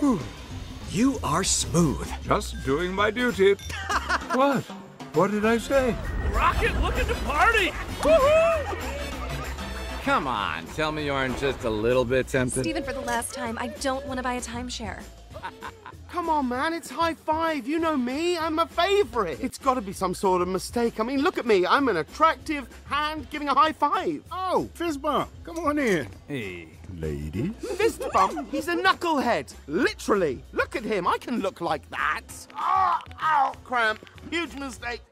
You are smooth. Just doing my duty. what? What did I say? Rocket looking to party! Woohoo! Come on, tell me you aren't just a little bit tempted. Steven, for the last time, I don't want to buy a timeshare. Come on, man, it's high five. You know me, I'm a favorite. It's got to be some sort of mistake. I mean, look at me. I'm an attractive hand giving a high five. Oh, fist bump. Come on in. Hey. Ladies? Fist bump? He's a knucklehead. Literally. Look at him. I can look like that. Ah, ow, cramp. Huge mistake.